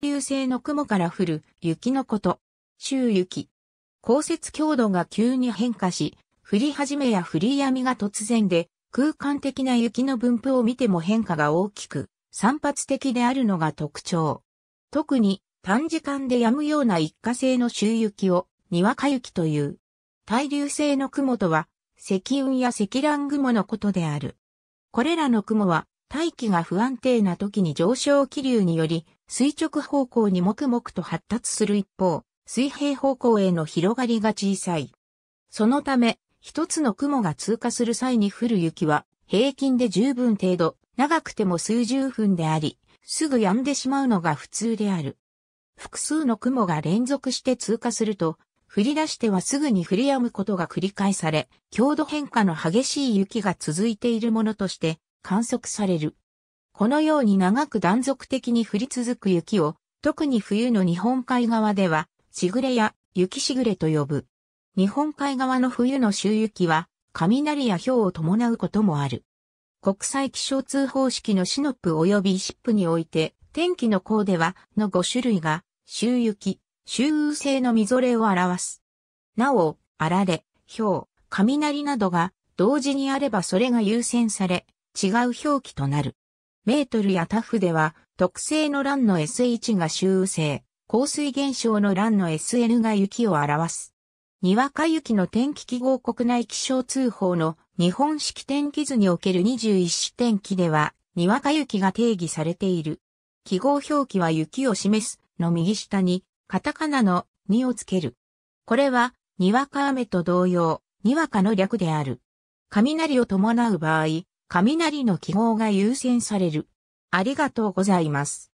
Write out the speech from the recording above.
流星の雲から降る雪のこと。周雪。降雪強度が急に変化し、降り始めや降り止みが突然で、空間的な雪の分布を見ても変化が大きく、散発的であるのが特徴。特に短時間で止むような一過性の周雪を、にわか雪という。対流星の雲とは、積雲や積乱雲のことである。これらの雲は、大気が不安定な時に上昇気流により、垂直方向に黙々と発達する一方、水平方向への広がりが小さい。そのため、一つの雲が通過する際に降る雪は、平均で十分程度、長くても数十分であり、すぐ止んでしまうのが普通である。複数の雲が連続して通過すると、降り出してはすぐに降り止むことが繰り返され、強度変化の激しい雪が続いているものとして観測される。このように長く断続的に降り続く雪を、特に冬の日本海側では、しぐれや雪しぐれと呼ぶ。日本海側の冬の周雪は、雷や氷を伴うこともある。国際気象通報式のシノップ及びシップにおいて、天気のコーデは、の5種類が、周雪、周雨性のみぞれを表す。なお、あられ、氷、雷などが、同時にあればそれが優先され、違う表記となる。メートルやタフでは、特性の欄の SH が周雨性、降水現象の欄の SN が雪を表す。にわか雪の天気記号国内気象通報の日本式天気図における21種天気では、にわか雪が定義されている。記号表記は雪を示すの右下に、カタカナの2をつける。これは、にわか雨と同様、にわかの略である。雷を伴う場合、雷の記号が優先される。ありがとうございます。